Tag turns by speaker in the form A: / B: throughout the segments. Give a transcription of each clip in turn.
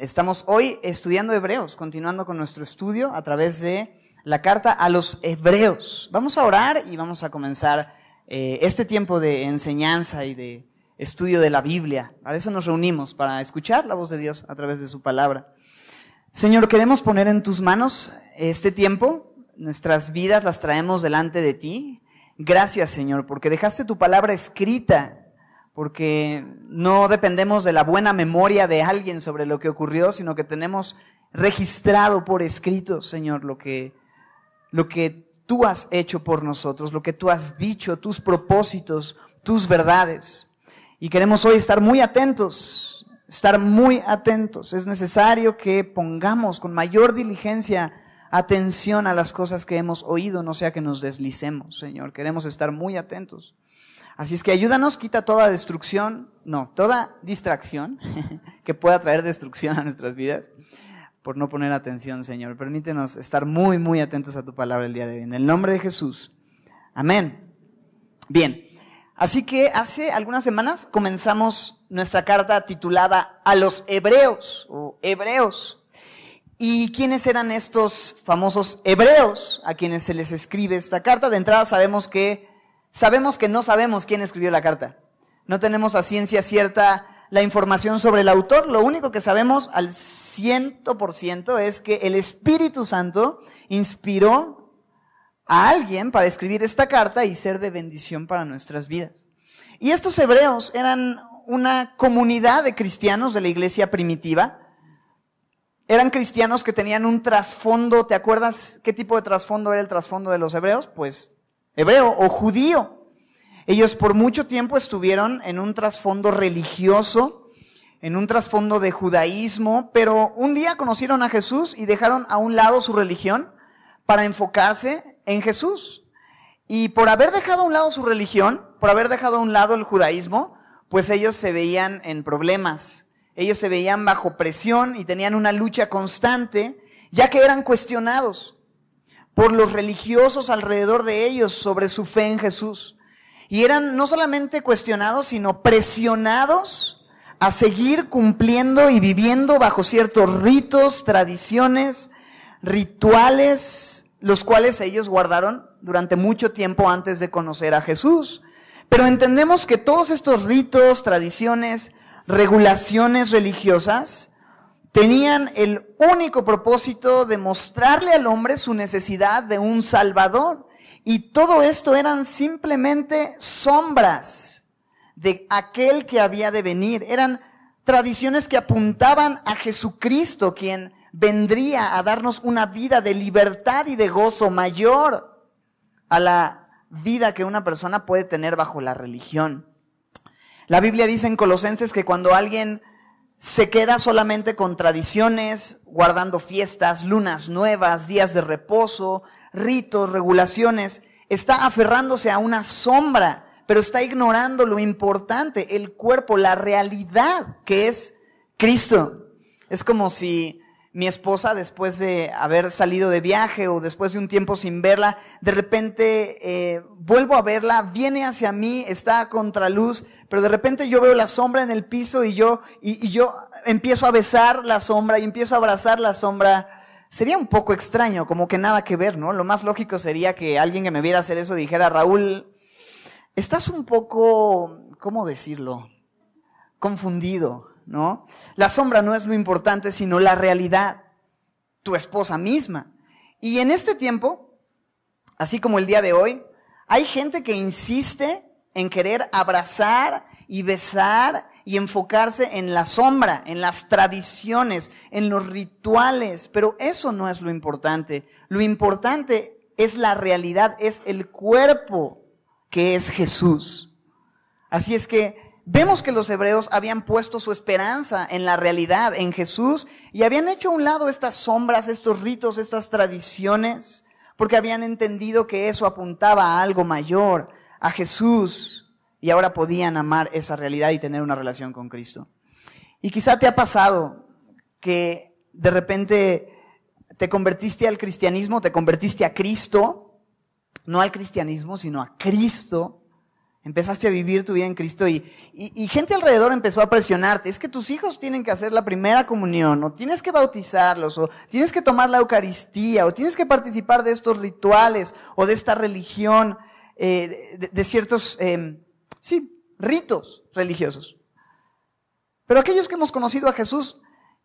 A: Estamos hoy estudiando Hebreos, continuando con nuestro estudio a través de la carta a los Hebreos. Vamos a orar y vamos a comenzar eh, este tiempo de enseñanza y de estudio de la Biblia. Para eso nos reunimos, para escuchar la voz de Dios a través de su palabra. Señor, queremos poner en tus manos este tiempo. Nuestras vidas las traemos delante de ti. Gracias, Señor, porque dejaste tu palabra escrita porque no dependemos de la buena memoria de alguien sobre lo que ocurrió, sino que tenemos registrado por escrito, Señor, lo que, lo que tú has hecho por nosotros, lo que tú has dicho, tus propósitos, tus verdades. Y queremos hoy estar muy atentos, estar muy atentos. Es necesario que pongamos con mayor diligencia atención a las cosas que hemos oído, no sea que nos deslicemos, Señor. Queremos estar muy atentos. Así es que ayúdanos, quita toda destrucción, no, toda distracción que pueda traer destrucción a nuestras vidas por no poner atención, Señor. Permítenos estar muy, muy atentos a tu palabra el día de hoy. En el nombre de Jesús. Amén. Bien. Así que hace algunas semanas comenzamos nuestra carta titulada A los Hebreos o Hebreos. ¿Y quiénes eran estos famosos hebreos a quienes se les escribe esta carta? De entrada sabemos que Sabemos que no sabemos quién escribió la carta. No tenemos a ciencia cierta la información sobre el autor. Lo único que sabemos al ciento por ciento es que el Espíritu Santo inspiró a alguien para escribir esta carta y ser de bendición para nuestras vidas. Y estos hebreos eran una comunidad de cristianos de la iglesia primitiva. Eran cristianos que tenían un trasfondo, ¿te acuerdas qué tipo de trasfondo era el trasfondo de los hebreos? Pues hebreo o judío. Ellos por mucho tiempo estuvieron en un trasfondo religioso, en un trasfondo de judaísmo, pero un día conocieron a Jesús y dejaron a un lado su religión para enfocarse en Jesús. Y por haber dejado a un lado su religión, por haber dejado a un lado el judaísmo, pues ellos se veían en problemas. Ellos se veían bajo presión y tenían una lucha constante, ya que eran cuestionados por los religiosos alrededor de ellos sobre su fe en Jesús. Y eran no solamente cuestionados, sino presionados a seguir cumpliendo y viviendo bajo ciertos ritos, tradiciones, rituales, los cuales ellos guardaron durante mucho tiempo antes de conocer a Jesús. Pero entendemos que todos estos ritos, tradiciones, regulaciones religiosas, tenían el único propósito de mostrarle al hombre su necesidad de un Salvador. Y todo esto eran simplemente sombras de aquel que había de venir. Eran tradiciones que apuntaban a Jesucristo, quien vendría a darnos una vida de libertad y de gozo mayor a la vida que una persona puede tener bajo la religión. La Biblia dice en Colosenses que cuando alguien se queda solamente con tradiciones, guardando fiestas, lunas nuevas, días de reposo, ritos, regulaciones. Está aferrándose a una sombra, pero está ignorando lo importante, el cuerpo, la realidad que es Cristo. Es como si mi esposa, después de haber salido de viaje o después de un tiempo sin verla, de repente eh, vuelvo a verla, viene hacia mí, está a contraluz, pero de repente yo veo la sombra en el piso y yo, y, yo empiezo a besar la sombra y empiezo a abrazar la sombra. Sería un poco extraño, como que nada que ver, ¿no? Lo más lógico sería que alguien que me viera hacer eso dijera, Raúl, estás un poco, ¿cómo decirlo? Confundido, ¿no? La sombra no es lo importante, sino la realidad, tu esposa misma. Y en este tiempo, así como el día de hoy, hay gente que insiste en querer abrazar y besar y enfocarse en la sombra, en las tradiciones, en los rituales, pero eso no es lo importante. Lo importante es la realidad, es el cuerpo que es Jesús. Así es que vemos que los hebreos habían puesto su esperanza en la realidad, en Jesús, y habían hecho a un lado estas sombras, estos ritos, estas tradiciones, porque habían entendido que eso apuntaba a algo mayor, a Jesús y ahora podían amar esa realidad y tener una relación con Cristo. Y quizá te ha pasado que de repente te convertiste al cristianismo, te convertiste a Cristo, no al cristianismo, sino a Cristo, Empezaste a vivir tu vida en Cristo y, y, gente alrededor empezó a presionarte. Es que tus hijos tienen que hacer la primera comunión, o tienes que bautizarlos, o tienes que tomar la Eucaristía, o tienes que participar de estos rituales, o de esta religión, eh, de, ciertos, eh, sí, ritos religiosos. Pero aquellos que hemos conocido a Jesús,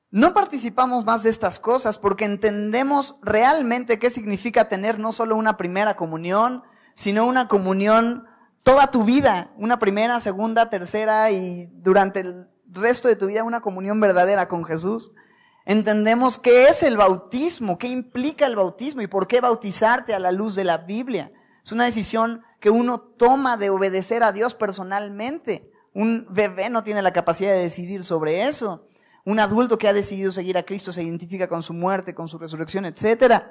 A: no participamos más de estas cosas porque entendemos realmente qué significa tener no solo una primera comunión, sino una comunión toda tu vida, una primera, segunda, tercera y durante el resto de tu vida una comunión verdadera con Jesús. Entendemos qué es el bautismo, qué implica el bautismo y por qué bautizarte a la luz de la Biblia. Es una decisión que uno toma de obedecer a Dios personalmente. Un bebé no tiene la capacidad de decidir sobre eso. Un adulto que ha decidido seguir a Cristo se identifica con su muerte, con su resurrección, etc.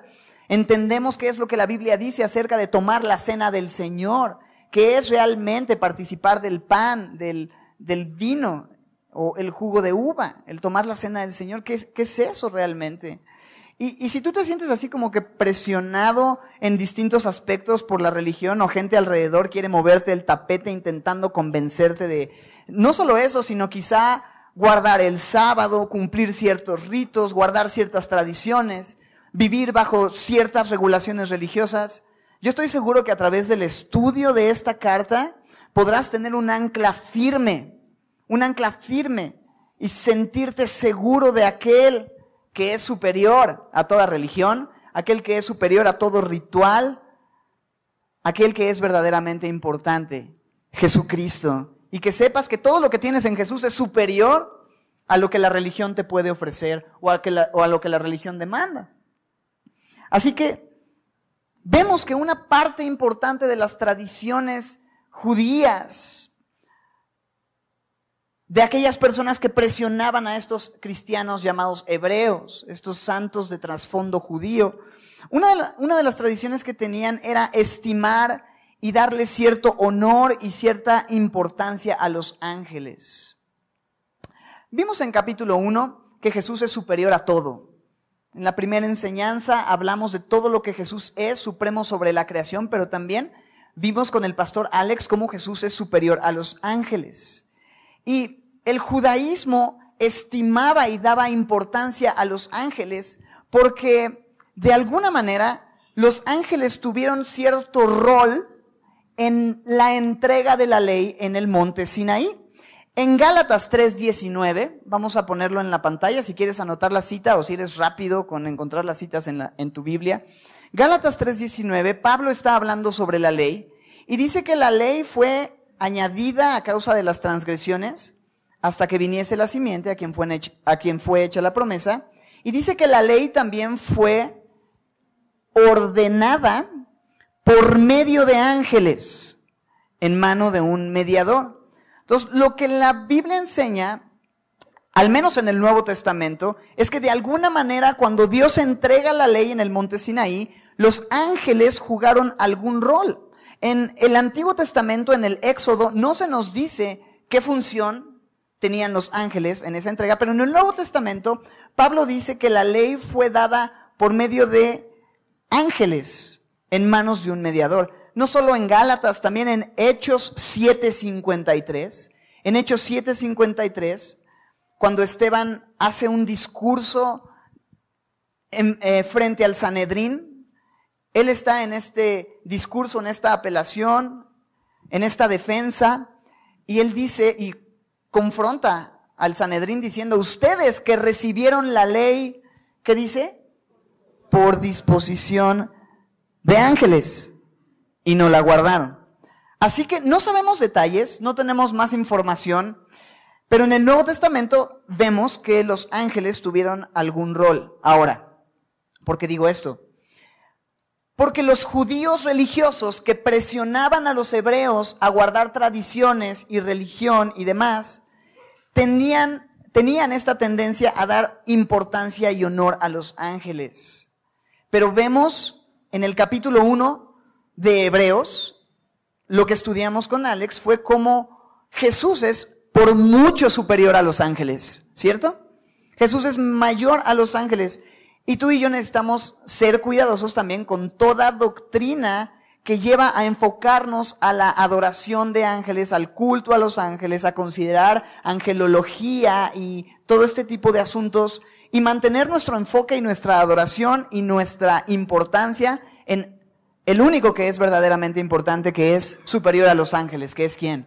A: Entendemos qué es lo que la Biblia dice acerca de tomar la cena del Señor qué es realmente participar del pan, del, vino o el jugo de uva, el tomar la cena del Señor, ¿qué es, qué es eso realmente? Y, si tú te sientes así como que presionado en distintos aspectos por la religión o gente alrededor quiere moverte el tapete intentando convencerte de no solo eso, sino quizá guardar el sábado, cumplir ciertos ritos, guardar ciertas tradiciones, vivir bajo ciertas regulaciones religiosas, yo estoy seguro que a través del estudio de esta carta podrás tener un ancla firme, un ancla firme y sentirte seguro de aquel que es superior a toda religión, aquel que es superior a todo ritual, aquel que es verdaderamente importante, Jesucristo. Y que sepas que todo lo que tienes en Jesús es superior a lo que la religión te puede ofrecer o a, lo que la religión demanda. Así que vemos que una parte importante de las tradiciones judías, de aquellas personas que presionaban a estos cristianos llamados hebreos, estos santos de trasfondo judío, una de, las tradiciones que tenían era estimar y darle cierto honor y cierta importancia a los ángeles. Vimos en capítulo 1 que Jesús es superior a todo. En la primera enseñanza hablamos de todo lo que Jesús es supremo sobre la creación, pero también vimos con el pastor Alex cómo Jesús es superior a los ángeles. Y el judaísmo estimaba y daba importancia a los ángeles porque de alguna manera los ángeles tuvieron cierto rol en la entrega de la ley en el monte Sinaí. En Gálatas 3:19, vamos a ponerlo en la pantalla si quieres anotar la cita o si eres rápido con encontrar las citas en, en tu Biblia. Gálatas 3:19, Pablo está hablando sobre la ley y dice que la ley fue añadida a causa de las transgresiones hasta que viniese la simiente a quien fue, a quien fue hecha la promesa. Y dice que la ley también fue ordenada por medio de ángeles en mano de un mediador. Entonces, lo que la Biblia enseña, al menos en el Nuevo Testamento, es que de alguna manera cuando Dios entrega la ley en el monte Sinaí, los ángeles jugaron algún rol. En el Antiguo Testamento, en el Éxodo, no se nos dice qué función tenían los ángeles en esa entrega, pero en el Nuevo Testamento, Pablo dice que la ley fue dada por medio de ángeles en manos de un mediador no solo en Gálatas, también en Hechos 7:53. En Hechos 7:53, cuando Esteban hace un discurso eh, frente al Sanedrín, él está en este discurso, en esta apelación, en esta defensa, y él dice y confronta al Sanedrín diciendo, ustedes que recibieron la ley, ¿qué dice? Por disposición de ángeles y no la guardaron. Así que no sabemos detalles, no tenemos más información, pero en el Nuevo Testamento vemos que los ángeles tuvieron algún rol. Ahora, ¿por qué digo esto? Porque los judíos religiosos que presionaban a los hebreos a guardar tradiciones y religión y demás, tenían, tenían esta tendencia a dar importancia y honor a los ángeles. Pero vemos en el capítulo 1 de Hebreos, lo que estudiamos con Alex fue cómo Jesús es por mucho superior a los ángeles, ¿cierto? Jesús es mayor a los ángeles. Y tú y yo necesitamos ser cuidadosos también con toda doctrina que lleva a enfocarnos a la adoración de ángeles, al culto a los ángeles, a considerar angelología y todo este tipo de asuntos y mantener nuestro enfoque y nuestra adoración y nuestra importancia en el único que es verdaderamente importante, que es superior a los ángeles, que es quién?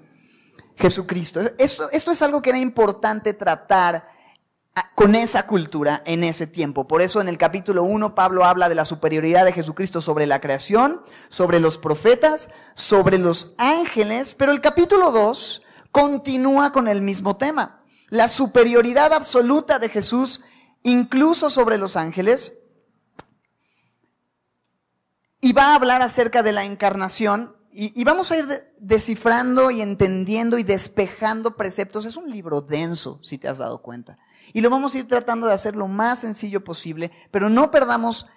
A: Jesucristo. Esto, esto es algo que era importante tratar con esa cultura en ese tiempo. Por eso en el capítulo 1 Pablo habla de la superioridad de Jesucristo sobre la creación, sobre los profetas, sobre los ángeles, pero el capítulo 2 continúa con el mismo tema. La superioridad absoluta de Jesús incluso sobre los ángeles, y va a hablar acerca de la encarnación, y, vamos a ir descifrando y entendiendo y despejando preceptos. Es un libro denso, si te has dado cuenta. Y lo vamos a ir tratando de hacer lo más sencillo posible, pero no perdamos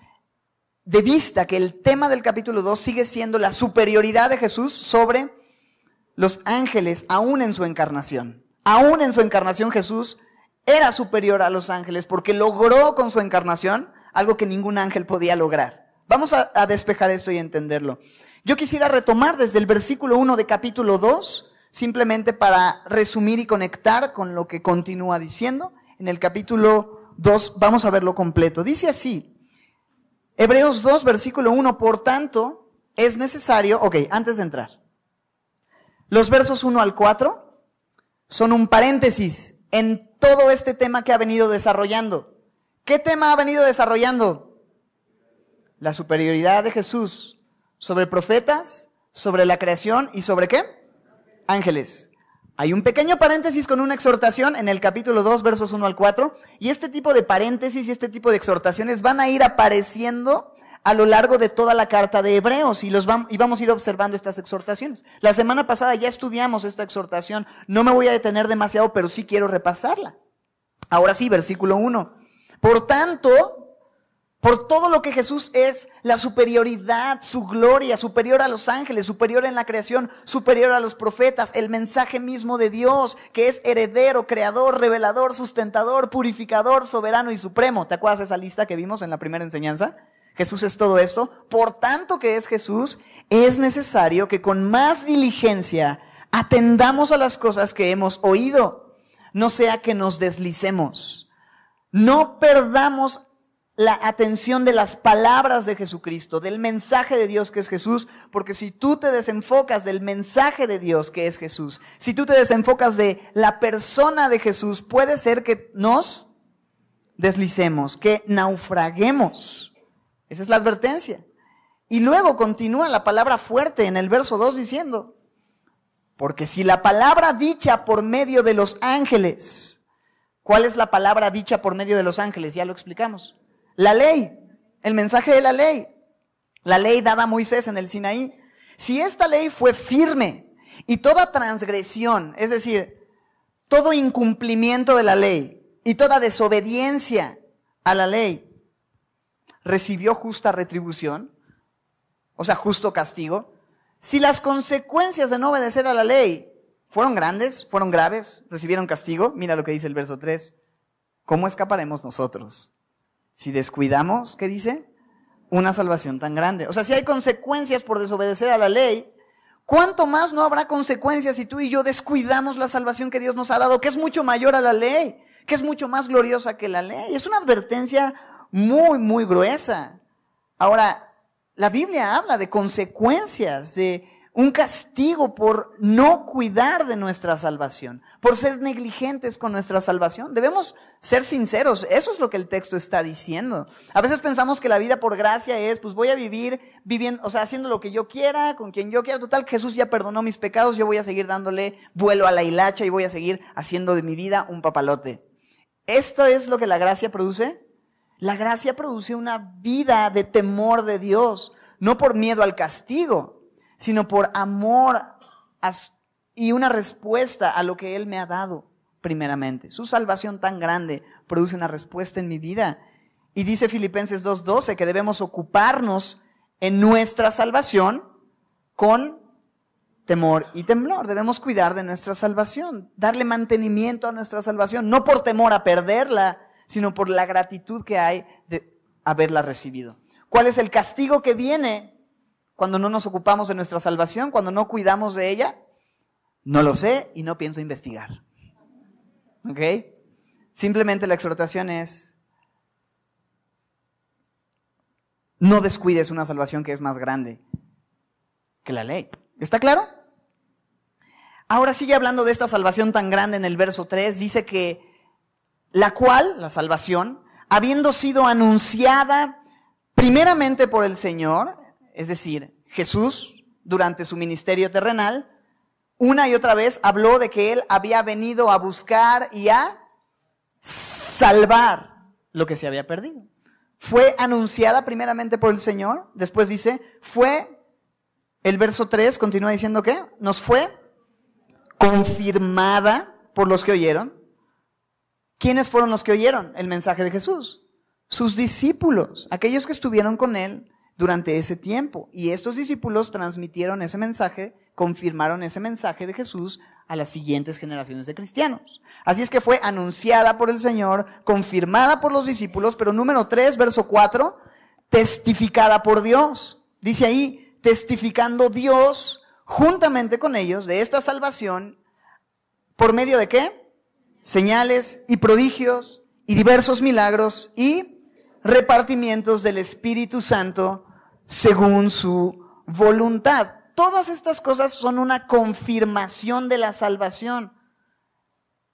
A: de vista que el tema del capítulo 2 sigue siendo la superioridad de Jesús sobre los ángeles, aún en su encarnación. Aún en su encarnación Jesús era superior a los ángeles porque logró con su encarnación algo que ningún ángel podía lograr. Vamos a, despejar esto y entenderlo. Yo quisiera retomar desde el versículo 1 de capítulo 2, simplemente para resumir y conectar con lo que continúa diciendo. En el capítulo 2 vamos a verlo completo. Dice así, Hebreos 2, versículo 1, por tanto, es necesario, ok, antes de entrar, los versos 1 al 4 son un paréntesis en todo este tema que ha venido desarrollando. ¿Qué tema ha venido desarrollando? La superioridad de Jesús sobre profetas, sobre la creación y sobre qué? Ángeles. Hay un pequeño paréntesis con una exhortación en el capítulo 2, versos 1 al 4, y este tipo de paréntesis y este tipo de exhortaciones van a ir apareciendo a lo largo de toda la carta de Hebreos y, los y vamos a ir observando estas exhortaciones. La semana pasada ya estudiamos esta exhortación, no me voy a detener demasiado, pero sí quiero repasarla. Ahora sí, versículo 1. Por tanto, por todo lo que Jesús es, la superioridad, su gloria, superior a los ángeles, superior en la creación, superior a los profetas, el mensaje mismo de Dios, que es heredero, creador, revelador, sustentador, purificador, soberano y supremo. ¿Te acuerdas de esa lista que vimos en la primera enseñanza? Jesús es todo esto. Por tanto que es Jesús, es necesario que con más diligencia atendamos a las cosas que hemos oído, no sea que nos deslicemos. No perdamos la atención de las palabras de Jesucristo, del mensaje de Dios que es Jesús, porque si tú te desenfocas del mensaje de Dios que es Jesús, si tú te desenfocas de la persona de Jesús, puede ser que nos deslicemos, que naufraguemos. Esa es la advertencia. Y luego continúa la palabra fuerte en el verso 2 diciendo, porque si la palabra dicha por medio de los ángeles, ¿cuál es la palabra dicha por medio de los ángeles? Ya lo explicamos. La ley, el mensaje de la ley, la ley dada a Moisés en el Sinaí. Si esta ley fue firme y toda transgresión, es decir, todo incumplimiento de la ley y toda desobediencia a la ley, recibió justa retribución, o sea, justo castigo, si las consecuencias de no obedecer a la ley fueron grandes, fueron graves, recibieron castigo, mira lo que dice el verso 3, ¿cómo escaparemos nosotros? Si descuidamos, ¿qué dice? Una salvación tan grande. O sea, si hay consecuencias por desobedecer a la ley, ¿cuánto más no habrá consecuencias si tú y yo descuidamos la salvación que Dios nos ha dado, que es mucho mayor a la ley, que es mucho más gloriosa que la ley? Es una advertencia muy, muy gruesa. Ahora, la Biblia habla de consecuencias, de un castigo por no cuidar de nuestra salvación, por ser negligentes con nuestra salvación. Debemos ser sinceros, eso es lo que el texto está diciendo. A veces pensamos que la vida por gracia es, pues voy a vivir viviendo, o sea, haciendo lo que yo quiera, con quien yo quiera. Total, Jesús ya perdonó mis pecados, yo voy a seguir dándole vuelo a la hilacha y voy a seguir haciendo de mi vida un papalote. ¿Esto es lo que la gracia produce? La gracia produce una vida de temor de Dios, no por miedo al castigo, sino por amor y una respuesta a lo que Él me ha dado primeramente. Su salvación tan grande produce una respuesta en mi vida. Y dice Filipenses 2.12 que debemos ocuparnos en nuestra salvación con temor y temblor. Debemos cuidar de nuestra salvación, darle mantenimiento a nuestra salvación, no por temor a perderla, sino por la gratitud que hay de haberla recibido. ¿Cuál es el castigo que viene cuando no nos ocupamos de nuestra salvación, cuando no cuidamos de ella? No lo sé y no pienso investigar. ¿Ok? Simplemente la exhortación es, no descuides una salvación que es más grande que la ley. ¿Está claro? Ahora sigue hablando de esta salvación tan grande en el verso 3. Dice que la cual, la salvación, habiendo sido anunciada primeramente por el Señor, es decir, Jesús, durante su ministerio terrenal, una y otra vez habló de que Él había venido a buscar y a salvar lo que se había perdido. Fue anunciada primeramente por el Señor, después dice, fue, el verso 3 continúa diciendo que nos fue confirmada por los que oyeron. ¿Quiénes fueron los que oyeron el mensaje de Jesús? Sus discípulos, aquellos que estuvieron con Él durante ese tiempo. Y estos discípulos transmitieron ese mensaje, confirmaron ese mensaje de Jesús a las siguientes generaciones de cristianos. Así es que fue anunciada por el Señor, confirmada por los discípulos, pero número 3, verso 4, testificada por Dios. Dice ahí, testificando Dios juntamente con ellos de esta salvación, ¿por medio de qué? Señales y prodigios y diversos milagros y repartimientos del Espíritu Santo según su voluntad. Todas estas cosas son una confirmación de la salvación.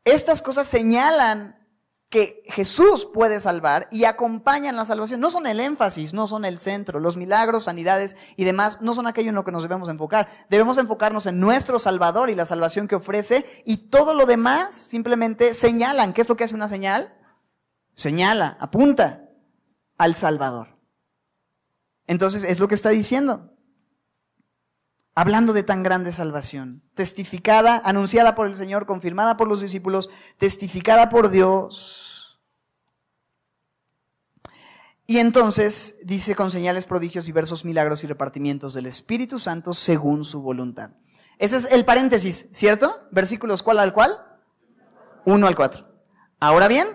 A: Estas cosas señalan que Jesús puede salvar y acompañan la salvación. No son el énfasis, no son el centro. Los milagros, sanidades y demás no son aquello en lo que nos debemos enfocar. Debemos enfocarnos en nuestro Salvador y la salvación que ofrece y todo lo demás simplemente señalan. ¿Qué es lo que hace una señal? Señala, apunta al Salvador. Entonces es lo que está diciendo. Hablando de tan grande salvación, testificada, anunciada por el Señor, confirmada por los discípulos, testificada por Dios. Y entonces dice con señales, prodigios, diversos milagros y repartimientos del Espíritu Santo según su voluntad. Ese es el paréntesis, ¿cierto? Versículos cuál al cuál? Uno al cuatro. Ahora bien,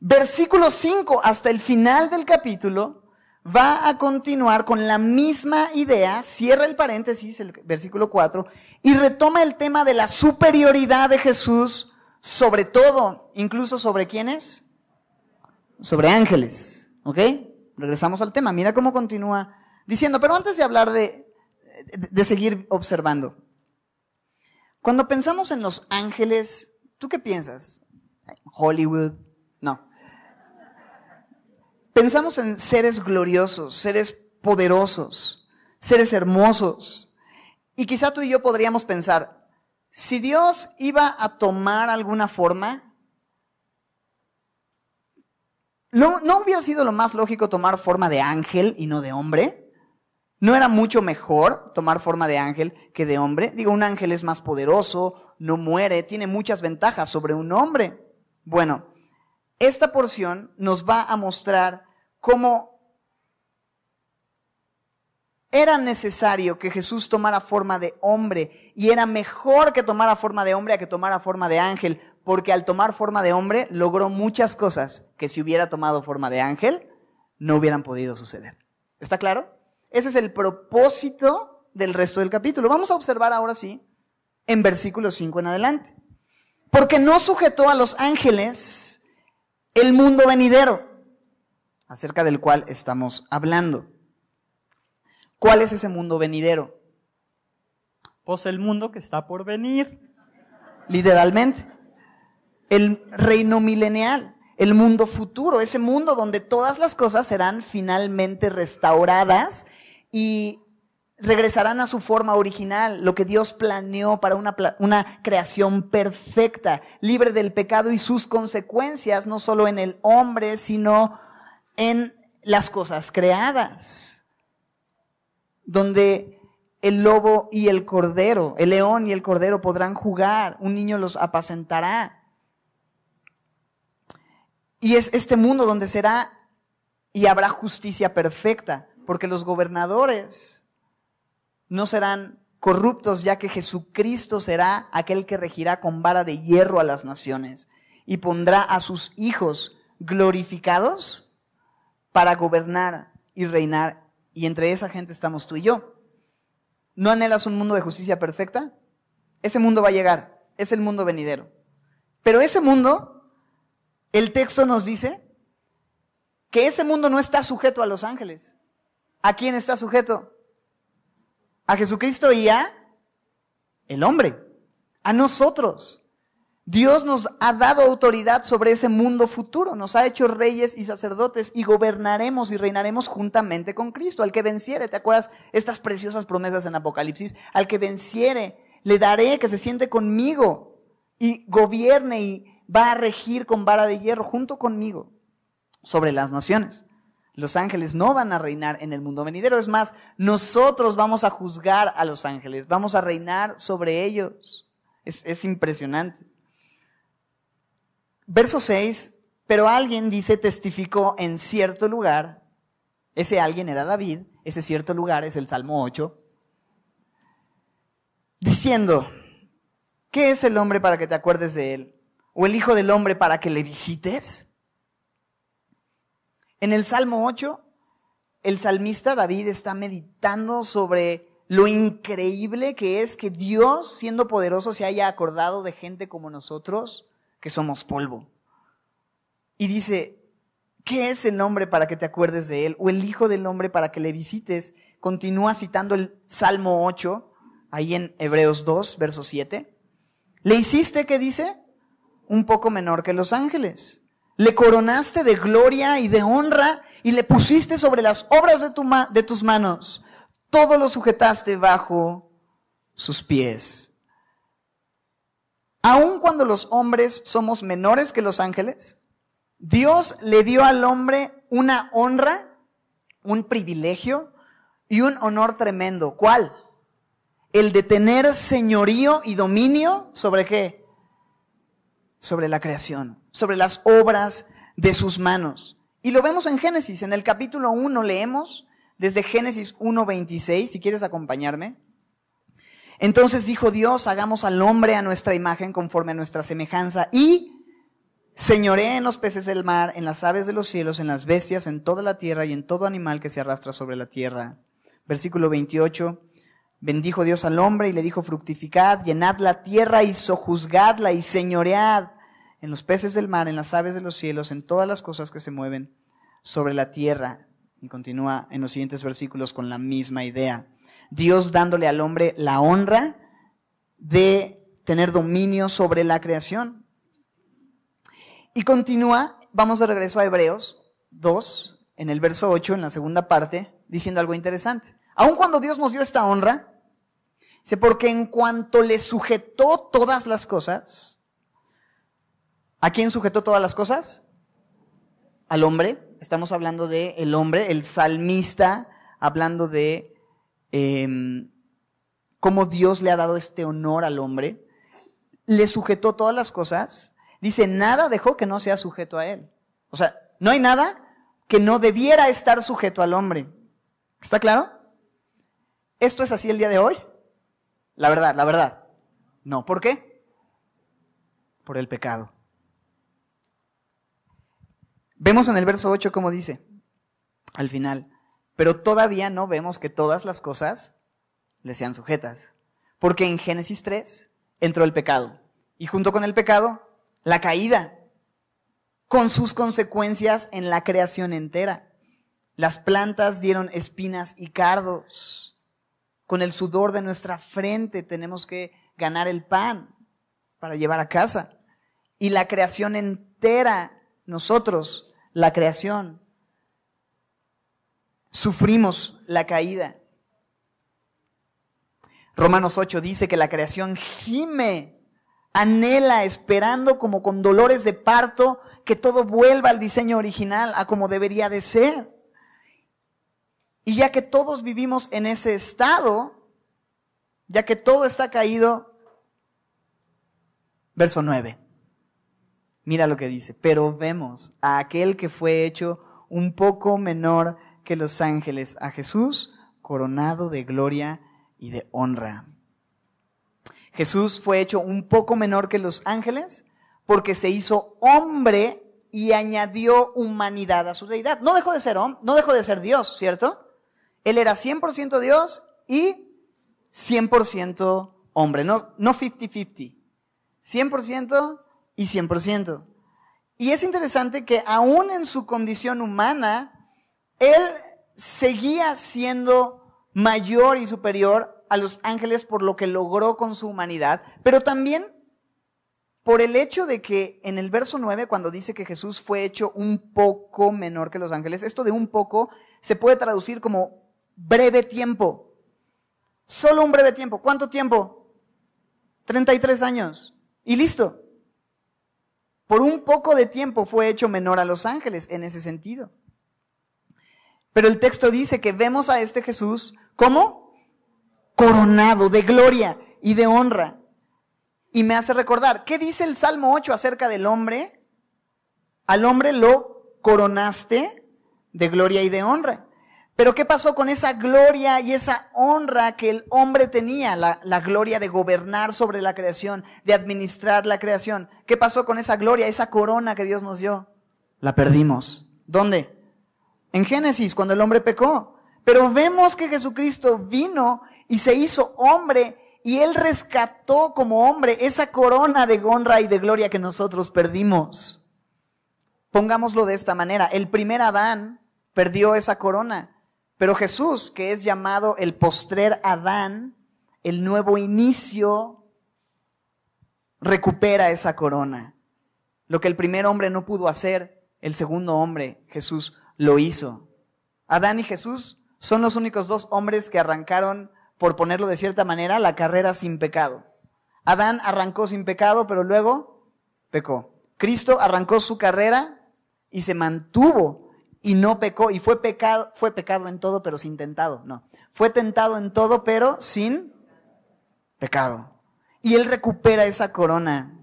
A: versículo 5 hasta el final del capítulo va a continuar con la misma idea, cierra el paréntesis, el versículo 4, y retoma el tema de la superioridad de Jesús sobre todo, incluso sobre quiénes? Sobre ángeles, ¿ok? Regresamos al tema, mira cómo continúa diciendo, pero antes de hablar de, de seguir observando, cuando pensamos en los ángeles, ¿tú qué piensas? Hollywood, no. Pensamos en seres gloriosos, seres poderosos, seres hermosos. Y quizá tú y yo podríamos pensar, si Dios iba a tomar alguna forma, ¿no, ¿no, hubiera sido lo más lógico tomar forma de ángel y no de hombre? ¿No era mucho mejor tomar forma de ángel que de hombre? Digo, un ángel es más poderoso, no muere, tiene muchas ventajas sobre un hombre. Bueno, esta porción nos va a mostrar cómo era necesario que Jesús tomara forma de hombre y era mejor que tomara forma de hombre a que tomara forma de ángel, porque al tomar forma de hombre logró muchas cosas que si hubiera tomado forma de ángel no hubieran podido suceder. ¿Está claro? Ese es el propósito del resto del capítulo. Vamos a observar ahora sí en versículo 5 en adelante. Porque no sujetó a los ángeles el mundo venidero, acerca del cual estamos hablando. ¿Cuál es ese mundo venidero?
B: Pues el mundo que está por venir.
A: Literalmente. El reino milenial, el mundo futuro, ese mundo donde todas las cosas serán finalmente restauradas y regresarán a su forma original, lo que Dios planeó para una, una, creación perfecta, libre del pecado y sus consecuencias, no solo en el hombre, sino en las cosas creadas, donde el lobo y el cordero, el león y el cordero podrán jugar, un niño los apacentará. Y es este mundo donde será y habrá justicia perfecta, porque los gobernadores, no serán corruptos, ya que Jesucristo será aquel que regirá con vara de hierro a las naciones y pondrá a sus hijos glorificados para gobernar y reinar. Y entre esa gente estamos tú y yo. ¿No anhelas un mundo de justicia perfecta? Ese mundo va a llegar, es el mundo venidero. Pero ese mundo, el texto nos dice que ese mundo no está sujeto a los ángeles. ¿A quién está sujeto? A Jesucristo y a el hombre, a nosotros. Dios nos ha dado autoridad sobre ese mundo futuro, nos ha hecho reyes y sacerdotes y gobernaremos y reinaremos juntamente con Cristo. Al que venciere, ¿te acuerdas estas preciosas promesas en Apocalipsis? Al que venciere, le daré que se siente conmigo y gobierne y va a regir con vara de hierro junto conmigo sobre las naciones. Los ángeles no van a reinar en el mundo venidero, es más, nosotros vamos a juzgar a los ángeles, vamos a reinar sobre ellos. Es, es impresionante. Verso 6, pero alguien dice testificó en cierto lugar, ese alguien era David, ese cierto lugar es el Salmo 8, diciendo, ¿qué es el hombre para que te acuerdes de él? ¿O el hijo del hombre para que le visites? En el Salmo 8, el salmista David está meditando sobre lo increíble que es que Dios, siendo poderoso, se haya acordado de gente como nosotros, que somos polvo. Y dice, ¿qué es el hombre para que te acuerdes de él? ¿O el hijo del hombre para que le visites? Continúa citando el Salmo 8, ahí en Hebreos 2, verso 7. ¿Le hiciste, qué dice? Un poco menor que los ángeles. Le coronaste de gloria y de honra y le pusiste sobre las obras de, tu de tus manos. Todo lo sujetaste bajo sus pies. Aun cuando los hombres somos menores que los ángeles, Dios le dio al hombre una honra, un privilegio y un honor tremendo. ¿Cuál? El de tener señorío y dominio sobre qué? Sobre la creación, sobre las obras de sus manos. Y lo vemos en Génesis, en el capítulo 1 leemos desde Génesis 1.26, si quieres acompañarme. Entonces dijo Dios, hagamos al hombre a nuestra imagen conforme a nuestra semejanza y señoré en los peces del mar, en las aves de los cielos, en las bestias, en toda la tierra y en todo animal que se arrastra sobre la tierra. Versículo 28. Bendijo Dios al hombre y le dijo, fructificad, llenad la tierra y sojuzgadla y señoread en los peces del mar, en las aves de los cielos, en todas las cosas que se mueven sobre la tierra. Y continúa en los siguientes versículos con la misma idea. Dios dándole al hombre la honra de tener dominio sobre la creación. Y continúa, vamos de regreso a Hebreos 2, en el verso 8, en la segunda parte, diciendo algo interesante. Aun cuando Dios nos dio esta honra, dice, porque en cuanto le sujetó todas las cosas, ¿a quién sujetó todas las cosas? Al hombre. Estamos hablando de el hombre, el salmista, hablando de Em, cómo Dios le ha dado este honor al hombre, le sujetó todas las cosas, dice, nada dejó que no sea sujeto a él. O sea, no hay nada que no debiera estar sujeto al hombre. ¿Está claro? ¿Esto es así el día de hoy? La verdad, la verdad. No, ¿por qué? Por el pecado. Vemos en el verso 8 cómo dice, al final, pero todavía no vemos que todas las cosas le sean sujetas. Porque en Génesis 3 entró el pecado. Y junto con el pecado, la caída, con sus consecuencias en la creación entera. Las plantas dieron espinas y cardos. Con el sudor de nuestra frente tenemos que ganar el pan para llevar a casa. Y la creación entera, nosotros, la creación, sufrimos la caída. Romanos 8 dice que la creación gime, anhela, esperando como con dolores de parto que todo vuelva al diseño original, a como debería de ser. Y ya que todos vivimos en ese estado, ya que todo está caído, verso 9. Mira lo que dice, pero vemos a aquel que fue hecho un poco menor que los ángeles a Jesús coronado de gloria y de honra. Jesús fue hecho un poco menor que los ángeles porque se hizo hombre y añadió humanidad a su deidad. No dejó de ser hombre, no dejó de ser Dios, ¿cierto? Él era 100% Dios y 100% hombre, no, no 50-50, 100% y 100%. Y es interesante que aún en su condición humana, él seguía siendo mayor y superior a los ángeles por lo que logró con su humanidad, pero también por el hecho de que en el verso 9, cuando dice que Jesús fue hecho un poco menor que los ángeles, esto de un poco se puede traducir como breve tiempo. Solo un breve tiempo. ¿Cuánto tiempo? 33 años. Y listo. Por un poco de tiempo fue hecho menor a los ángeles en ese sentido. Pero el texto dice que vemos a este Jesús como coronado de gloria y de honra. Y me hace recordar, ¿qué dice el Salmo 8 acerca del hombre? Al hombre lo coronaste de gloria y de honra. Pero ¿qué pasó con esa gloria y esa honra que el hombre tenía? La, gloria de gobernar sobre la creación, de administrar la creación. ¿Qué pasó con esa gloria, esa corona que Dios nos dio? La perdimos. ¿Dónde? En Génesis, cuando el hombre pecó. Pero vemos que Jesucristo vino y se hizo hombre y Él rescató como hombre esa corona de honra y de gloria que nosotros perdimos. Pongámoslo de esta manera. El primer Adán perdió esa corona, pero Jesús, que es llamado el postrer Adán, el nuevo inicio, recupera esa corona. Lo que el primer hombre no pudo hacer, el segundo hombre, Jesús, lo hizo. Adán y Jesús son los únicos dos hombres que arrancaron por ponerlo de cierta manera, la carrera sin pecado. Adán arrancó sin pecado, pero luego pecó. Cristo arrancó su carrera y se mantuvo y no pecó y fue pecado, fue pecado en todo, pero sin tentado. No, fue tentado en todo, pero sin pecado. Y él recupera esa corona.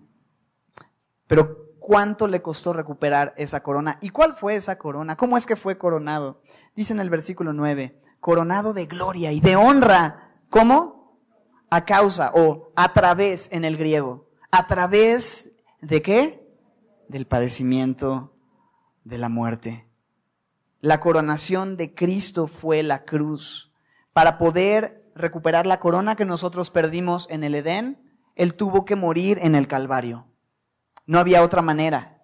A: Pero ¿cuánto le costó recuperar esa corona? ¿Y cuál fue esa corona? ¿Cómo es que fue coronado? Dice en el versículo 9, coronado de gloria y de honra. ¿Cómo? A causa o a través en el griego. ¿A través de qué? Del padecimiento de la muerte. La coronación de Cristo fue la cruz. Para poder recuperar la corona que nosotros perdimos en el Edén, Él tuvo que morir en el Calvario. No había otra manera.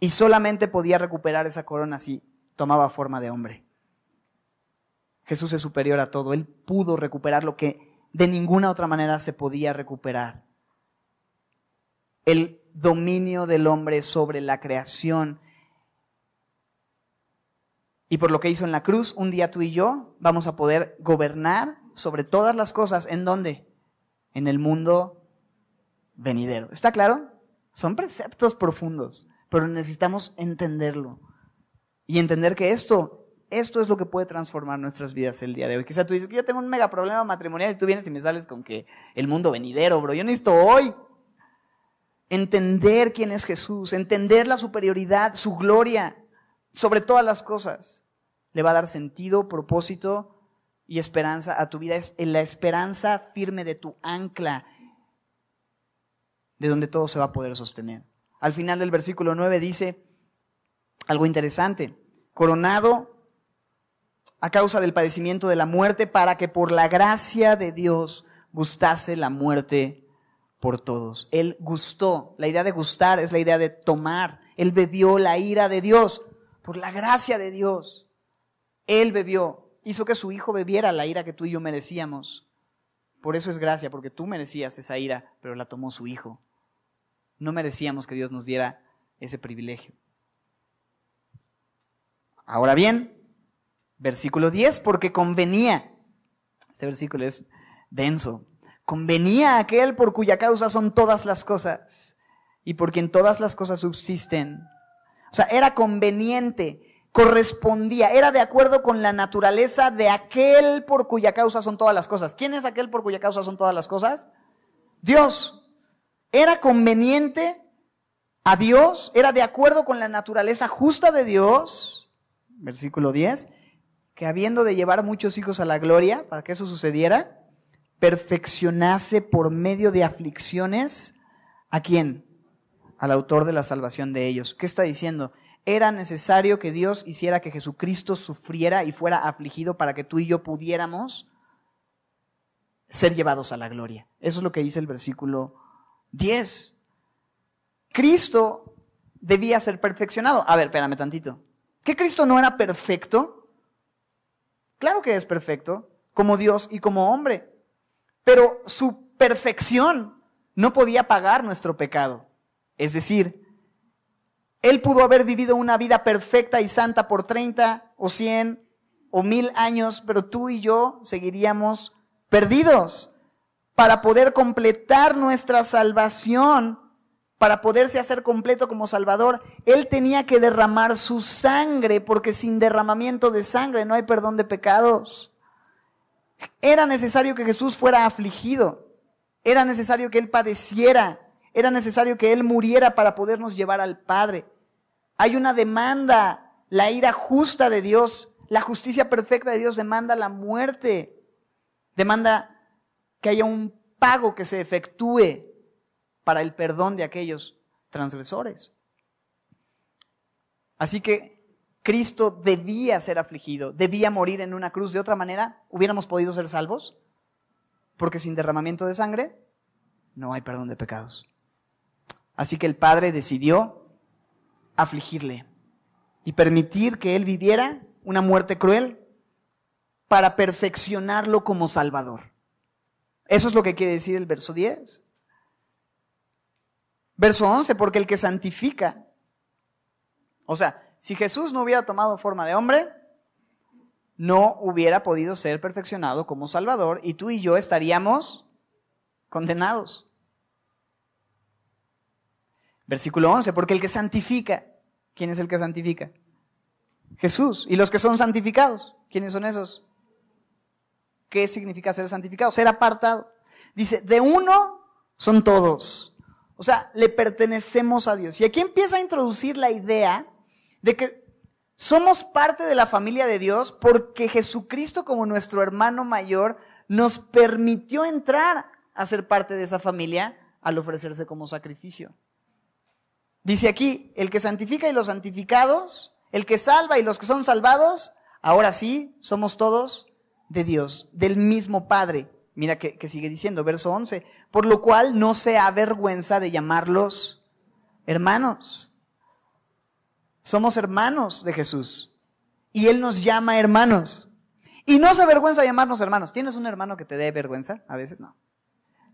A: Y solamente podía recuperar esa corona si tomaba forma de hombre. Jesús es superior a todo. Él pudo recuperar lo que de ninguna otra manera se podía recuperar. El dominio del hombre sobre la creación. Y por lo que hizo en la cruz, un día tú y yo vamos a poder gobernar sobre todas las cosas. ¿En dónde? En el mundo venidero. ¿Está claro? Son preceptos profundos, pero necesitamos entenderlo. Y entender que esto esto es lo que puede transformar nuestras vidas el día de hoy. Quizá tú dices que yo tengo un mega problema matrimonial y tú vienes y me sales con que el mundo venidero, bro. Yo necesito hoy entender quién es Jesús, entender la superioridad, su gloria sobre todas las cosas. Le va a dar sentido, propósito y esperanza a tu vida. Es la esperanza firme de tu ancla, de donde todo se va a poder sostener. Al final del versículo 9 dice algo interesante. Coronado a causa del padecimiento de la muerte, para que por la gracia de Dios gustase la muerte por todos. Él gustó. La idea de gustar es la idea de tomar. Él bebió la ira de Dios por la gracia de Dios. Él bebió, hizo que su hijo bebiera la ira que tú y yo merecíamos. Por eso es gracia, porque tú merecías esa ira, pero la tomó su hijo. No merecíamos que Dios nos diera ese privilegio. Ahora bien, Versículo 10, porque convenía, este versículo es denso, convenía aquel por cuya causa son todas las cosas y por quien todas las cosas subsisten. O sea, era conveniente, correspondía, era de acuerdo con la naturaleza de aquel por cuya causa son todas las cosas. ¿Quién es aquel por cuya causa son todas las cosas? Dios. Era conveniente a Dios, era de acuerdo con la naturaleza justa de Dios, versículo 10, que habiendo de llevar muchos hijos a la gloria, para que eso sucediera, perfeccionase por medio de aflicciones a quién? Al autor de la salvación de ellos. ¿Qué está diciendo? Era necesario que Dios hiciera que Jesucristo sufriera y fuera afligido para que tú y yo pudiéramos ser llevados a la gloria. Eso es lo que dice el versículo 10. Cristo debía ser perfeccionado. A ver, espérame tantito. ¿Que Cristo no era perfecto? Claro que es perfecto, como Dios y como hombre. Pero su perfección no podía pagar nuestro pecado. Es decir, Él pudo haber vivido una vida perfecta y santa por 30 o 100 o mil años, pero tú y yo seguiríamos perdidos. Para poder completar nuestra salvación, para poderse hacer completo como Salvador, Él tenía que derramar su sangre, porque sin derramamiento de sangre no hay perdón de pecados. Era necesario que Jesús fuera afligido, era necesario que Él padeciera, era necesario que Él muriera para podernos llevar al Padre. Hay una demanda, la ira justa de Dios, la justicia perfecta de Dios demanda la muerte, demanda que haya un pago que se efectúe para el perdón de aquellos transgresores. Así que Cristo debía ser afligido, debía morir en una cruz. De otra manera, ¿hubiéramos podido ser salvos? Porque sin derramamiento de sangre no hay perdón de pecados. Así que el Padre decidió afligirle y permitir que Él viviera una muerte cruel para perfeccionarlo como Salvador. Eso es lo que quiere decir el verso 10. Verso 11, porque el que santifica, o sea, si Jesús no hubiera tomado forma de hombre, no hubiera podido ser perfeccionado como Salvador y tú y yo estaríamos condenados. Versículo 11, porque el que santifica, ¿quién es el que santifica? Jesús. ¿Y los que son santificados? ¿Quiénes son esos? ¿Qué significa ser santificado? Ser apartado. Dice, de uno son todos. O sea, le pertenecemos a Dios. Y aquí empieza a introducir la idea de que somos parte de la familia de Dios porque Jesucristo como nuestro hermano mayor nos permitió entrar a ser parte de esa familia al ofrecerse como sacrificio. Dice aquí, el que santifica y los santificados, el que salva y los que son salvados, ahora sí somos todos de Dios, del mismo Padre. Mira que, sigue diciendo, verso 11, por lo cual no se avergüenza de llamarlos hermanos. Somos hermanos de Jesús y Él nos llama hermanos. Y no se avergüenza de llamarnos hermanos. ¿Tienes un hermano que te dé vergüenza? A veces no.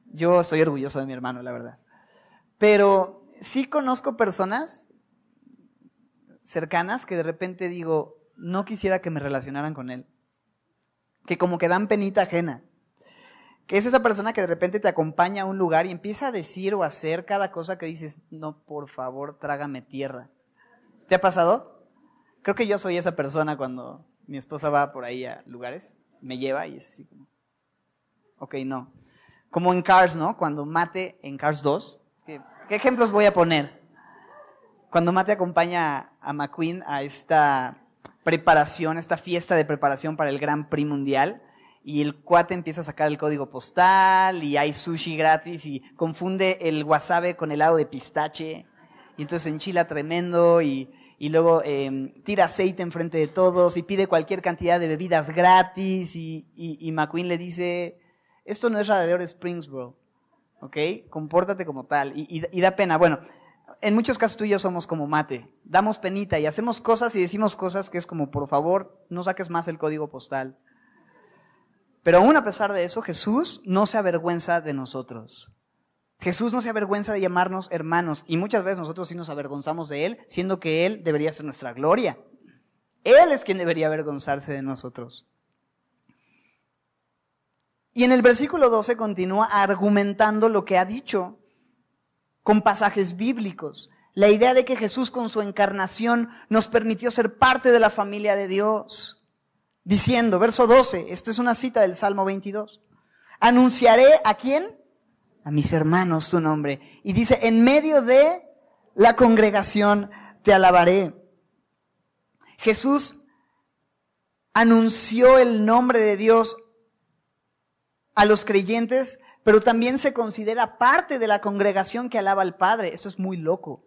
A: Yo estoy orgulloso de mi hermano, la verdad. Pero sí conozco personas cercanas que de repente digo, no quisiera que me relacionaran con él. Que como que dan penita ajena que es esa persona que de repente te acompaña a un lugar y empieza a decir o hacer cada cosa que dices, no, por favor, trágame tierra. ¿Te ha pasado? Creo que yo soy esa persona cuando mi esposa va por ahí a lugares, me lleva y es así como, ok, no. Como en Cars, ¿no? Cuando Mate, en Cars 2, ¿qué ejemplos voy a poner? Cuando Mate acompaña a McQueen a esta preparación, esta fiesta de preparación para el Gran Prix Mundial, y el cuate empieza a sacar el código postal y hay sushi gratis y confunde el wasabi con helado de pistache y entonces enchila tremendo y, y luego em, tira aceite enfrente de todos y pide cualquier cantidad de bebidas gratis y, y, McQueen le dice, esto no es Radiador Springs, bro, ¿ok? Compórtate como tal y, y da pena. Bueno, en muchos casos tú y yo somos como mate, damos penita y hacemos cosas y decimos cosas que es como, por favor, no saques más el código postal pero aún a pesar de eso, Jesús no se avergüenza de nosotros. Jesús no se avergüenza de llamarnos hermanos y muchas veces nosotros sí nos avergonzamos de Él, siendo que Él debería ser nuestra gloria. Él es quien debería avergonzarse de nosotros. Y en el versículo 12 continúa argumentando lo que ha dicho con pasajes bíblicos. La idea de que Jesús con su encarnación nos permitió ser parte de la familia de Dios diciendo, verso 12, esto es una cita del Salmo 22, anunciaré a quién? A mis hermanos tu nombre. Y dice, en medio de la congregación te alabaré. Jesús anunció el nombre de Dios a los creyentes, pero también se considera parte de la congregación que alaba al Padre. Esto es muy loco.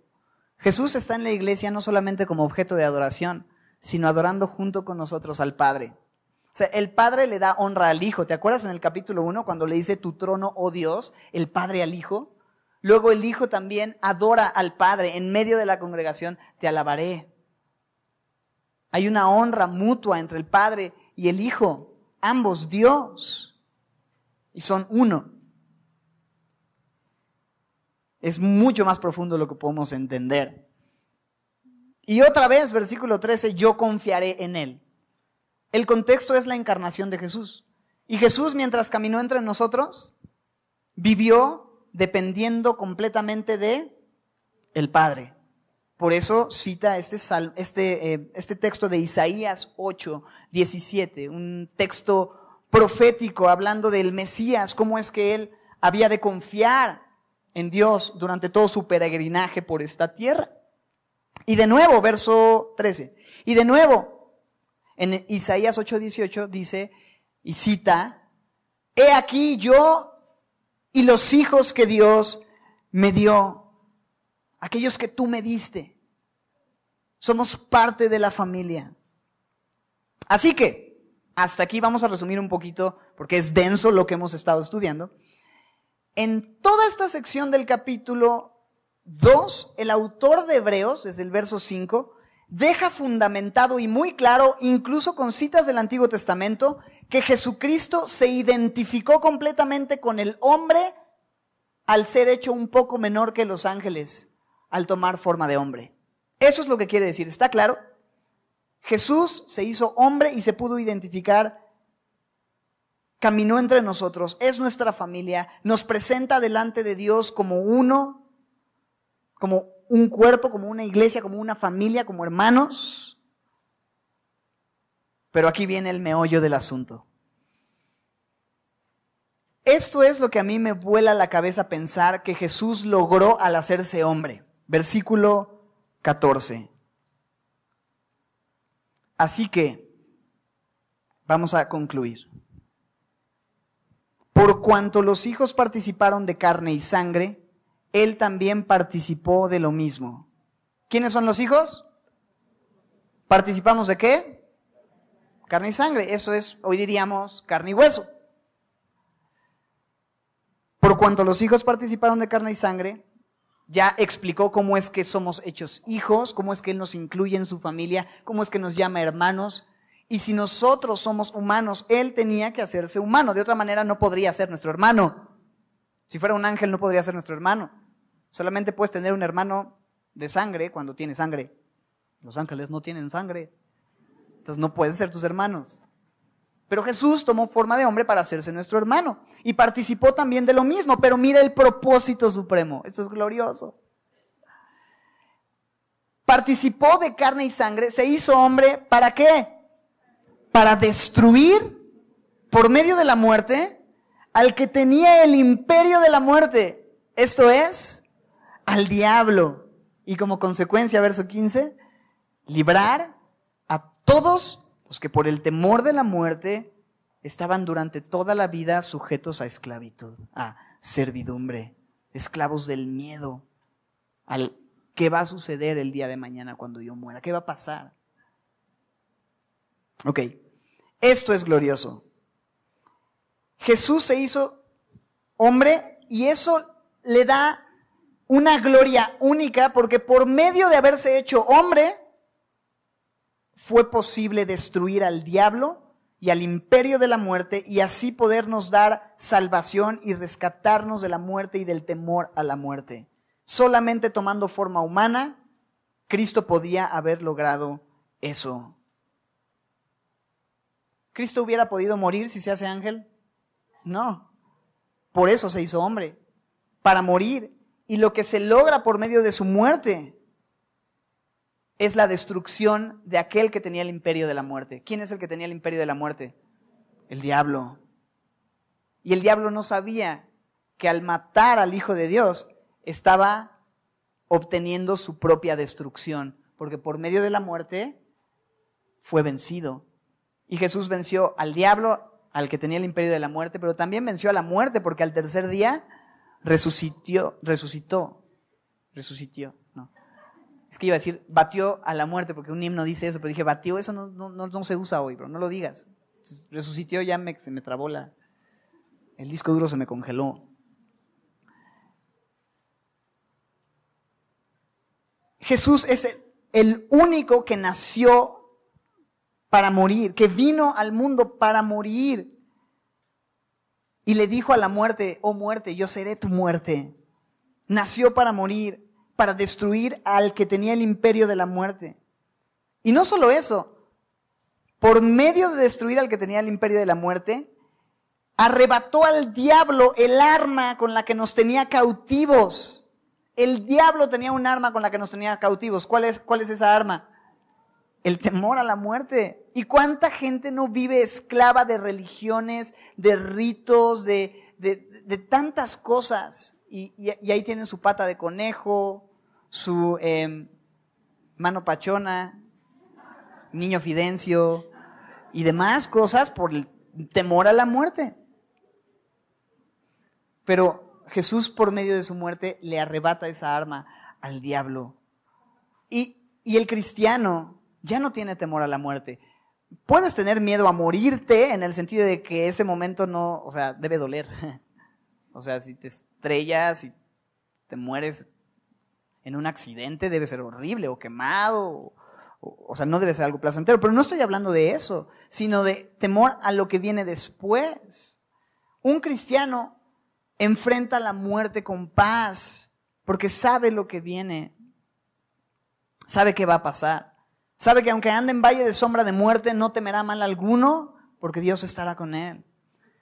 A: Jesús está en la iglesia no solamente como objeto de adoración, sino adorando junto con nosotros al Padre. sea, el Padre le da honra al Hijo. ¿Te acuerdas en el capítulo 1 cuando le dice tu trono, oh Dios, el Padre al Hijo? Luego el Hijo también adora al Padre. En medio de la congregación te alabaré. Hay una honra mutua entre el Padre y el Hijo, ambos Dios, y son uno. Es mucho más profundo lo que podemos entender. Y otra vez, versículo 13, yo confiaré en Él. El contexto es la encarnación de Jesús. Y Jesús, mientras caminó entre nosotros, vivió dependiendo completamente de el Padre. Por eso cita este, este, eh, este texto de Isaías 8, 17, un texto profético hablando del Mesías, cómo es que él había de confiar en Dios durante todo su peregrinaje por esta tierra. Y de nuevo, verso 13, y de nuevo, en Isaías 8, 18 dice, y cita, he aquí yo y los hijos que Dios me dio aquellos que tú me diste. Somos parte de la familia. Así que, hasta aquí vamos a resumir un poquito, porque es denso lo que hemos estado estudiando. En toda esta sección del capítulo 2, el autor de Hebreos, desde el verso 5, deja fundamentado y muy claro, incluso con citas del Antiguo Testamento, que Jesucristo se identificó completamente con el hombre al ser hecho un poco menor que los ángeles al tomar forma de hombre. Eso es lo que quiere decir, ¿está claro? Jesús se hizo hombre y se pudo identificar, caminó entre nosotros, es nuestra familia, nos presenta delante de Dios como uno, como un cuerpo, como una iglesia, como una familia, como hermanos. Pero aquí viene el meollo del asunto. Esto es lo que a mí me vuela la cabeza pensar que Jesús logró al hacerse hombre versículo 14. Así que, vamos a concluir. Por cuanto los hijos participaron de carne y sangre, él también participó de lo mismo. ¿Quiénes son los hijos? ¿Participamos de qué? Carne y sangre. Eso es, hoy diríamos, carne y hueso. Por cuanto los hijos participaron de carne y sangre, ya explicó cómo es que somos hechos hijos, cómo es que Él nos incluye en su familia, cómo es que nos llama hermanos. Y si nosotros somos humanos, Él tenía que hacerse humano. De otra manera no podría ser nuestro hermano. Si fuera un ángel no podría ser nuestro hermano. Solamente puedes tener un hermano de sangre cuando tiene sangre. Los ángeles no tienen sangre. Entonces no pueden ser tus hermanos. Pero Jesús tomó forma de hombre para hacerse nuestro hermano y participó también de lo mismo, pero mira el propósito supremo, esto es glorioso. Participó de carne y sangre, se hizo hombre, ¿para qué? Para destruir por medio de la muerte al que tenía el imperio de la muerte, esto es, al diablo. Y como consecuencia, verso 15, librar a todos los que por el temor de la muerte estaban durante toda la vida sujetos a esclavitud, a servidumbre, esclavos del miedo, al qué va a suceder el día de mañana cuando yo muera, qué va a pasar. Ok, esto es glorioso. Jesús se hizo hombre y eso le da una gloria única porque por medio de haberse hecho hombre, fue posible destruir al diablo y al imperio de la muerte y así podernos dar salvación y rescatarnos de la muerte y del temor a la muerte. Solamente tomando forma humana, Cristo podía haber logrado eso. ¿Cristo hubiera podido morir si se hace ángel? No. Por eso se hizo hombre, para morir. Y lo que se logra por medio de su muerte es la destrucción de aquel que tenía el imperio de la muerte. ¿Quién es el que tenía el imperio de la muerte? El diablo. Y el diablo no sabía que al matar al Hijo de Dios estaba obteniendo su propia destrucción, porque por medio de la muerte fue vencido. Y Jesús venció al diablo, al que tenía el imperio de la muerte, pero también venció a la muerte, porque al tercer día resucitó, resucitó, resucitó. Es que iba a decir, batió a la muerte, porque un himno dice eso, pero dije, batió, eso no, no, no se usa hoy, bro, no lo digas. Resucitó, ya me, se me trabó la, el disco duro se me congeló. Jesús es el, el único que nació para morir, que vino al mundo para morir. Y le dijo a la muerte, oh muerte, yo seré tu muerte. Nació para morir, para destruir al que tenía el imperio de la muerte. Y no solo eso, por medio de destruir al que tenía el imperio de la muerte, arrebató al diablo el arma con la que nos tenía cautivos. El diablo tenía un arma con la que nos tenía cautivos. ¿Cuál es, cuál es esa arma? El temor a la muerte. ¿Y cuánta gente no vive esclava de religiones, de ritos, de, de, tantas cosas? Y, y, ahí tienen su pata de conejo, su em, mano pachona, niño fidencio y demás cosas por el temor a la muerte. Pero Jesús por medio de su muerte le arrebata esa arma al diablo. Y, el cristiano ya no tiene temor a la muerte. Puedes tener miedo a morirte en el sentido de que ese momento no, o sea, debe doler. O sea, si te estrellas y te mueres en un accidente debe ser horrible o quemado. O, o sea, no debe ser algo placentero. Pero no estoy hablando de eso, sino de temor a lo que viene después. Un cristiano enfrenta la muerte con paz, porque sabe lo que viene, sabe qué va a pasar, sabe que aunque ande en valle de sombra de muerte, no temerá mal alguno, porque Dios estará con él.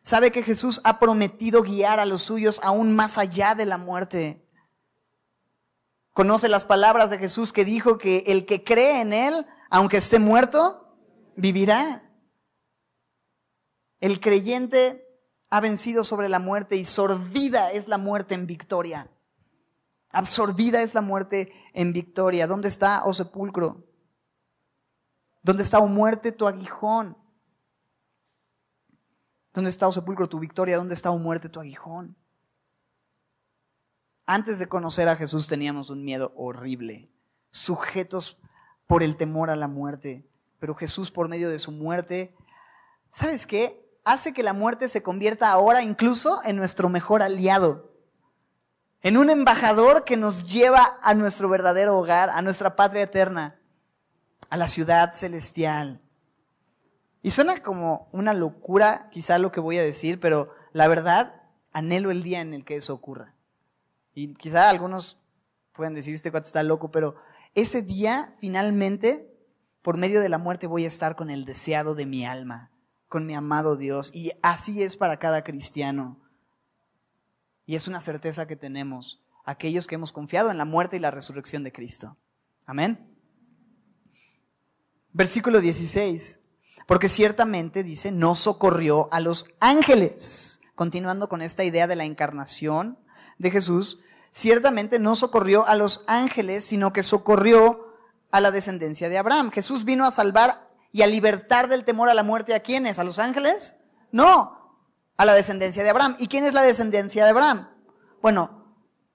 A: Sabe que Jesús ha prometido guiar a los suyos aún más allá de la muerte. Conoce las palabras de Jesús que dijo que el que cree en Él, aunque esté muerto, vivirá. El creyente ha vencido sobre la muerte y sorbida es la muerte en victoria. Absorbida es la muerte en victoria. ¿Dónde está, oh sepulcro? ¿Dónde está, oh muerte, tu aguijón? ¿Dónde está, oh sepulcro, tu victoria? ¿Dónde está, oh muerte, tu aguijón? Antes de conocer a Jesús teníamos un miedo horrible, sujetos por el temor a la muerte. Pero Jesús, por medio de su muerte, ¿sabes qué? hace que la muerte se convierta ahora incluso en nuestro mejor aliado, en un embajador que nos lleva a nuestro verdadero hogar, a nuestra patria eterna, a la ciudad celestial. Y suena como una locura quizá lo que voy a decir, pero la verdad, anhelo el día en el que eso ocurra. Y quizá algunos pueden decir, este cuate está loco, pero ese día finalmente, por medio de la muerte, voy a estar con el deseado de mi alma con mi amado Dios. Y así es para cada cristiano. Y es una certeza que tenemos, aquellos que hemos confiado en la muerte y la resurrección de Cristo. Amén. Versículo 16. Porque ciertamente, dice, no socorrió a los ángeles. Continuando con esta idea de la encarnación de Jesús, ciertamente no socorrió a los ángeles, sino que socorrió a la descendencia de Abraham. Jesús vino a salvar y a libertar del temor a la muerte a quiénes? ¿A los ángeles? No, a la descendencia de Abraham. ¿Y quién es la descendencia de Abraham? Bueno,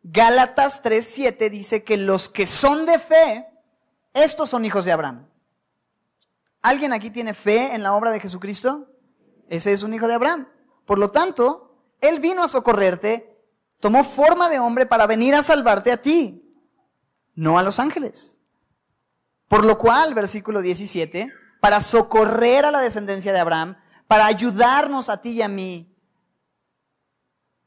A: Gálatas 3:7 dice que los que son de fe, estos son hijos de Abraham. ¿Alguien aquí tiene fe en la obra de Jesucristo? Ese es un hijo de Abraham. Por lo tanto, Él vino a socorrerte, tomó forma de hombre para venir a salvarte a ti, no a los ángeles. Por lo cual, versículo 17, para socorrer a la descendencia de Abraham, para ayudarnos a ti y a mí,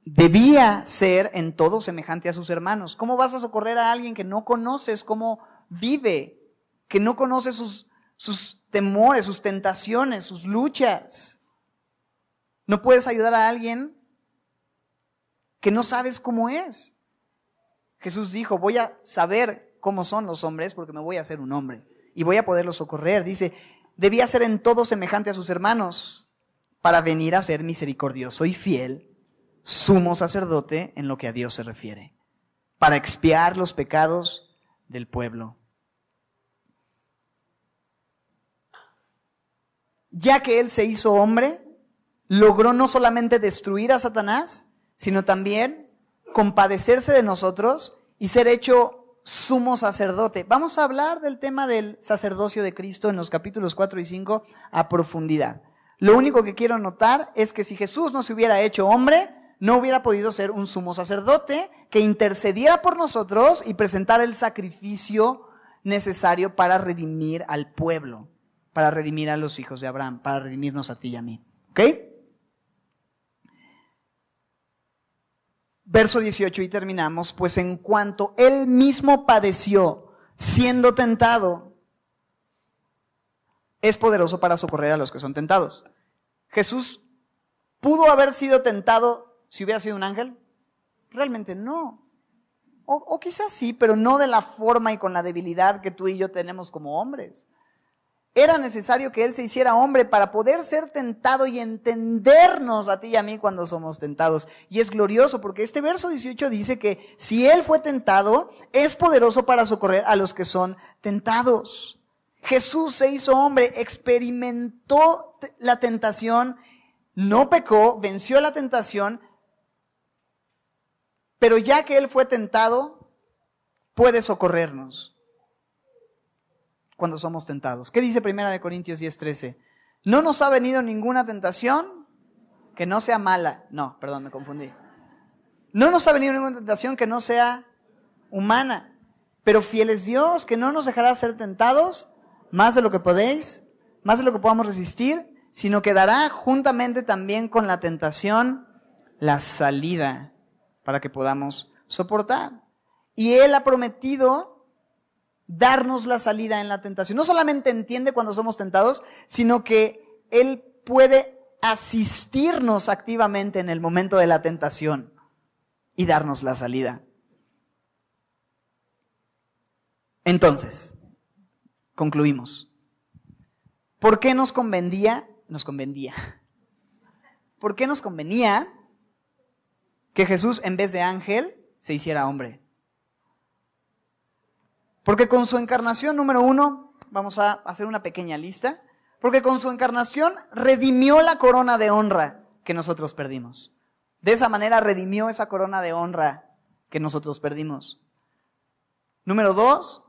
A: debía ser en todo semejante a sus hermanos. ¿Cómo vas a socorrer a alguien que no conoces cómo vive, que no conoce sus, sus temores, sus tentaciones, sus luchas? No puedes ayudar a alguien que no sabes cómo es. Jesús dijo, voy a saber cómo son los hombres porque me voy a hacer un hombre y voy a poderlos socorrer. Dice, debía ser en todo semejante a sus hermanos para venir a ser misericordioso y fiel, sumo sacerdote en lo que a Dios se refiere, para expiar los pecados del pueblo. Ya que Él se hizo hombre, logró no solamente destruir a Satanás, sino también compadecerse de nosotros y ser hecho sumo sacerdote. Vamos a hablar del tema del sacerdocio de Cristo en los capítulos 4 y 5 a profundidad. Lo único que quiero notar es que si Jesús no se hubiera hecho hombre, no hubiera podido ser un sumo sacerdote que intercediera por nosotros y presentara el sacrificio necesario para redimir al pueblo, para redimir a los hijos de Abraham, para redimirnos a ti y a mí. ¿Ok? Verso 18 y terminamos, pues en cuanto él mismo padeció siendo tentado, es poderoso para socorrer a los que son tentados. Jesús pudo haber sido tentado si hubiera sido un ángel. Realmente no. O, o, quizás sí, pero no de la forma y con la debilidad que tú y yo tenemos como hombres. Era necesario que Él se hiciera hombre para poder ser tentado y entendernos a ti y a mí cuando somos tentados. Y es glorioso porque este verso 18 dice que si Él fue tentado, es poderoso para socorrer a los que son tentados. Jesús se hizo hombre, experimentó la tentación, no pecó, venció la tentación, pero ya que Él fue tentado, puede socorrernos cuando somos tentados. ¿Qué dice Primera de Corintios 10:13? No nos ha venido ninguna tentación que no sea mala. No, perdón, me confundí. No nos ha venido ninguna tentación que no sea humana. Pero fiel es Dios, que no nos dejará ser tentados más de lo que podéis, más de lo que podamos resistir, sino que dará juntamente también con la tentación la salida para que podamos soportar. Y Él ha prometido darnos la salida en la tentación. No solamente entiende cuando somos tentados, sino que Él puede asistirnos activamente en el momento de la tentación y darnos la salida. Entonces, concluimos. ¿Por qué nos convendía? Nos convendía. ¿Por qué nos convenía que Jesús en vez de ángel se hiciera hombre? Porque con su encarnación, número uno, vamos a hacer una pequeña lista, porque con su encarnación redimió la corona de honra que nosotros perdimos. De esa manera redimió esa corona de honra que nosotros perdimos. Número dos,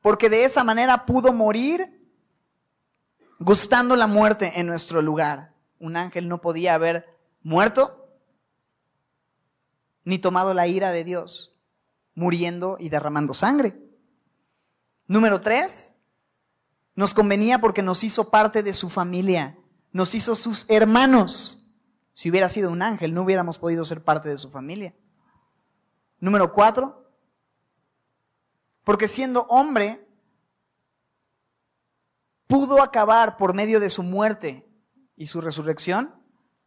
A: porque de esa manera pudo morir gustando la muerte en nuestro lugar. Un ángel no podía haber muerto ni tomado la ira de Dios muriendo y derramando sangre. Número tres, nos convenía porque nos hizo parte de su familia, nos hizo sus hermanos. Si hubiera sido un ángel, no hubiéramos podido ser parte de su familia. Número cuatro, porque siendo hombre, pudo acabar por medio de su muerte y su resurrección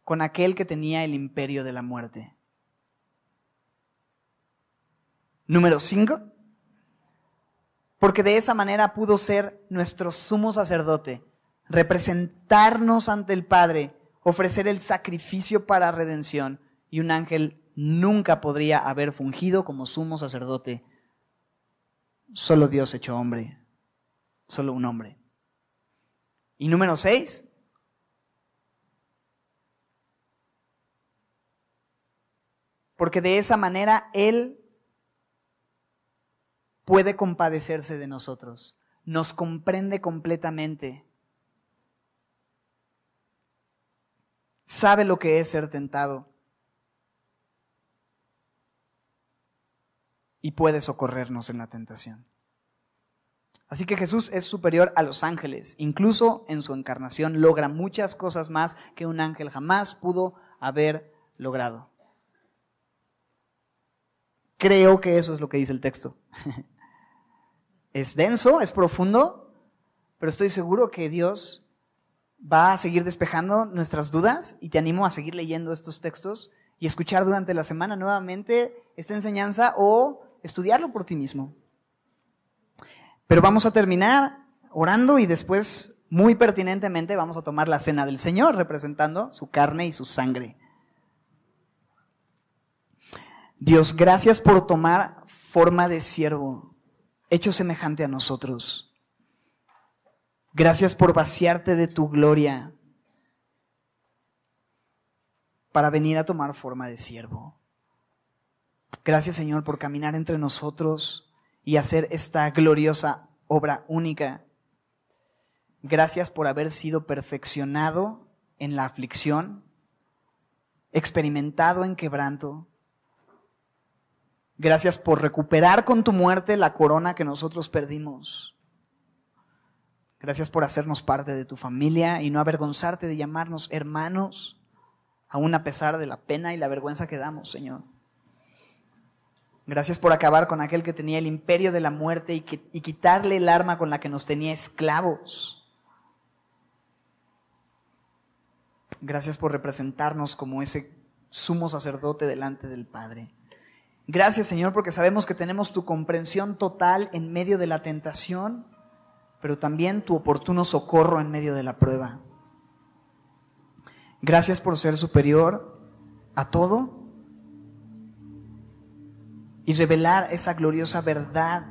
A: con aquel que tenía el imperio de la muerte. Número 5, porque de esa manera pudo ser nuestro sumo sacerdote, representarnos ante el Padre, ofrecer el sacrificio para redención, y un ángel nunca podría haber fungido como sumo sacerdote. Solo Dios hecho hombre, solo un hombre. Y número 6, porque de esa manera Él puede compadecerse de nosotros, nos comprende completamente, sabe lo que es ser tentado y puede socorrernos en la tentación. Así que Jesús es superior a los ángeles, incluso en su encarnación logra muchas cosas más que un ángel jamás pudo haber logrado. Creo que eso es lo que dice el texto. Es denso, es profundo, pero estoy seguro que Dios va a seguir despejando nuestras dudas y te animo a seguir leyendo estos textos y escuchar durante la semana nuevamente esta enseñanza o estudiarlo por ti mismo. Pero vamos a terminar orando y después, muy pertinentemente, vamos a tomar la cena del Señor representando su carne y su sangre. Dios, gracias por tomar forma de siervo hecho semejante a nosotros. Gracias por vaciarte de tu gloria para venir a tomar forma de siervo. Gracias Señor por caminar entre nosotros y hacer esta gloriosa obra única. Gracias por haber sido perfeccionado en la aflicción, experimentado en quebranto. Gracias por recuperar con tu muerte la corona que nosotros perdimos. Gracias por hacernos parte de tu familia y no avergonzarte de llamarnos hermanos, aún a pesar de la pena y la vergüenza que damos, Señor. Gracias por acabar con aquel que tenía el imperio de la muerte y, y quitarle el arma con la que nos tenía esclavos. Gracias por representarnos como ese sumo sacerdote delante del Padre. Gracias Señor porque sabemos que tenemos tu comprensión total en medio de la tentación, pero también tu oportuno socorro en medio de la prueba. Gracias por ser superior a todo y revelar esa gloriosa verdad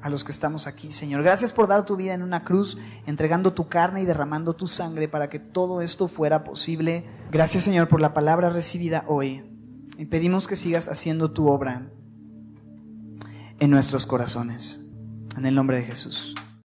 A: a los que estamos aquí, Señor. Gracias por dar tu vida en una cruz, entregando tu carne y derramando tu sangre para que todo esto fuera posible. Gracias, Señor, por la palabra recibida hoy. Y pedimos que sigas haciendo tu obra en nuestros corazones. En el nombre de Jesús.